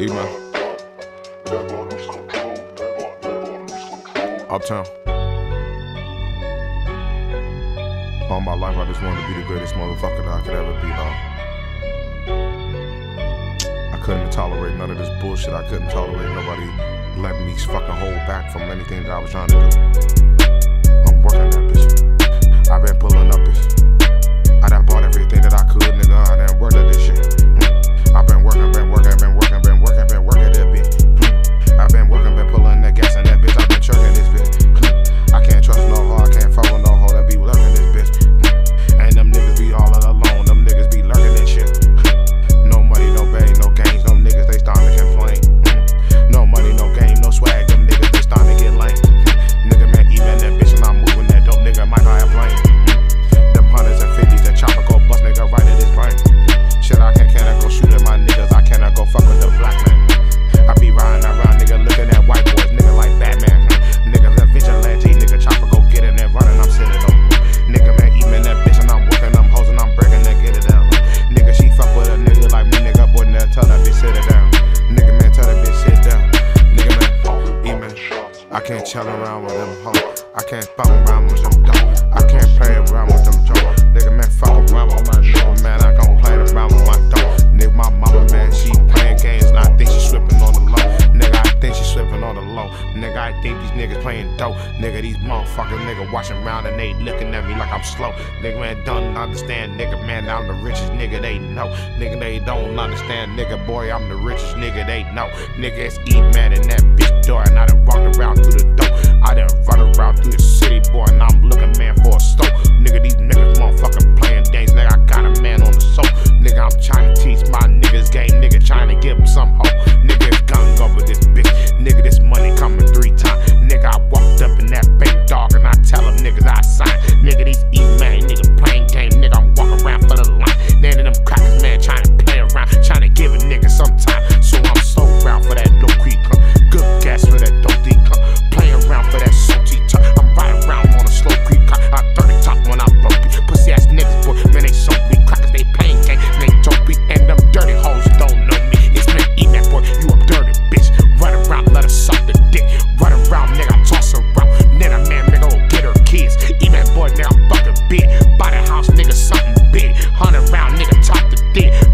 Email. Uptown. All my life, I just wanted to be the greatest motherfucker that I could ever be. I couldn't tolerate none of this bullshit. I couldn't tolerate nobody letting me fucking hold back from anything that I was trying to do. Can't chill around with them hoes. I can't fuck around with them dogs. I can't play around with them dogs. Nigga, man, fuck around with my nigga, low. Nigga, I think these niggas playing dope. Nigga, these motherfuckers, nigga, watching round and they looking at me like I'm slow. Nigga, man, don't understand, nigga, man, I'm the richest nigga they know. Nigga, they don't understand, nigga, boy, I'm the richest nigga they know. Nigga, it's eat man in that bitch door, and I done walked around through the door. I done run around through the city, boy, and I'm looking, man, for a stove. Nigga, these niggas motherfucking playing games, nigga, I got a man on the soul. Nigga, I'm trying to teach my niggas game, nigga, trying to give them some hope. Nigga, gun over this bitch. 定。